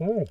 Oh.